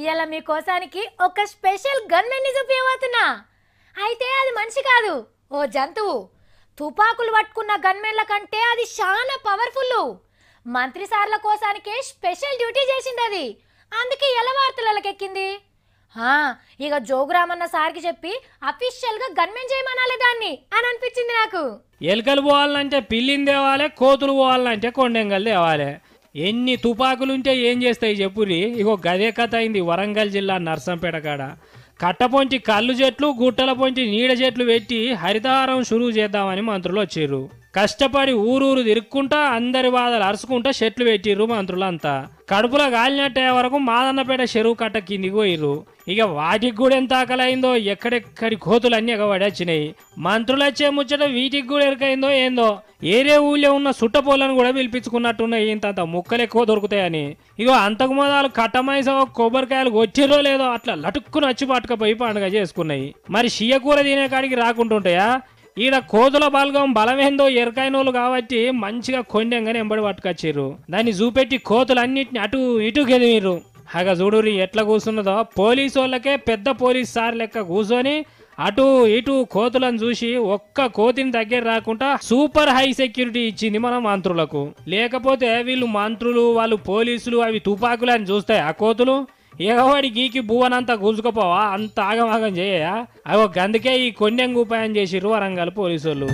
ఇవాళ మీకోసానికి ఒక స్పెషల్ గన్మెన్ని చూపించబోతున్నా అయితే అది మనిషి కాదు ఓ జంతువు. తుపాకులు పట్టుకున్న గన్మెన్ల కంటే అది చాలా పవర్ఫుల్ మంత్రి సార్ల కోసానికే స్పెషల్ డ్యూటీ చేసింది అది అందుకే ఎలా వార్తలకి ఎక్కింది ఇక జోగురామన్న సార్కి చెప్పి అఫీషియల్గా గన్మెన్ చేయమనాలి దాన్ని అని అనిపించింది నాకు. ఎలుకలు పోవాలంటే పిల్లిని తేవాలి కోతులు పోవాలంటే కొండెంగలు తేవాలి. ఎన్ని తుపాకులుంటే ఏం చేస్తాయి చెప్పురి ఇగో గదే కథ అయింది వరంగల్ జిల్లా నర్సంపేట కాడ. కట్టపొంచి కళ్ళు చెట్లు గుట్టల పొంచి నీడ చెట్లు పెట్టి హరితహారం షురువు చేద్దామని మంత్రులు వచ్చిర్రు. కష్టపడి ఊరూరు తిరుక్కుంటా అందరి బాధలు అరుచుకుంటా చెట్లు పెట్టిర్రు మంత్రులంతా. కడుపులో గాలినట్టే వరకు మాదన్నపేట చెరువు కట్ట కిందికి పోయిర్రు. ఇక వాటికి కూడా ఎంత ఆకలైందో ఎక్కడెక్కడి కోతులు అన్ని ఎగబడి వచ్చినాయి మంత్రులు వచ్చే ముచ్చట వీటికి కూడా ఎరకైందో ఏందో ఏరే ఊళ్ళో ఉన్న సుట్టపోలను కూడా పిలిపించుకున్నట్టున్నాయి. ఇంత ముక్కలు ఎక్కువ దొరుకుతాయని. ఇగో అంతకు మొదలు కట్టమైసో కొబ్బరికాయలు వచ్చిరో లేదో అట్లా లటుక్కుని వచ్చి పట్టుకపోయి పండుగ చేసుకున్నాయి. మరి షియ కూర తినే కాడికి రాకుంటుంటాయా? ఈడ కోతుల బలగం బలమేందో ఎరకాయనోళ్ళు కాబట్టి మంచిగా కొండంగానే ఎంబడి పట్టుకొచ్చారు దాన్ని చూపెట్టి కోతులు అన్నిటిని అటు ఇటు గెదిమిర్రు. అగ చూడురి ఎట్లా కూర్చున్నదో పోలీసు వాళ్ళకే పెద్ద పోలీస్ సార్ లెక్క కూర్చొని అటు ఇటు కోతులను చూసి ఒక్క కోతిని దగ్గర రాకుండా సూపర్ హై సెక్యూరిటీ ఇచ్చింది మన మంత్రులకు. లేకపోతే వీళ్ళు మంత్రులు వాళ్ళు పోలీసులు అవి తుపాకులు అని చూస్తాయి ఆ కోతులు ఎగవాడి గీకి భువనంతా గుంజుకపోవా అంత ఆగమాగం చేయయా? అగో గందుకే ఈ కొండెంగు ఉపాయం చేసిర్రు వరంగల్ పోలీసు వాళ్ళు